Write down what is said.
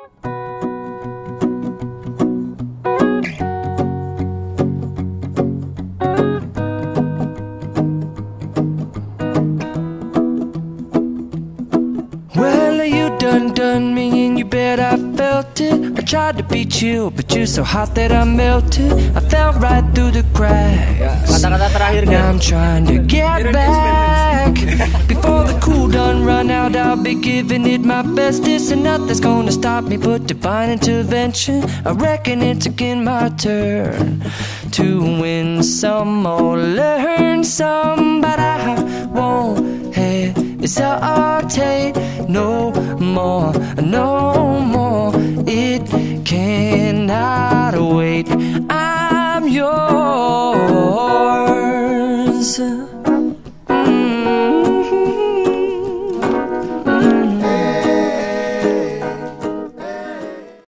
Well, you done done me and you bet I felt it. I tried to beat you, but you're so hot that I melted. I fell right through the cracks. Now. I'm trying to get back. I'll be giving it my best. This and nothing's gonna stop me but divine intervention. I reckon it's again my turn to win some or learn some, but I won't hesitate no more, no more. It cannot wait. I'm yours.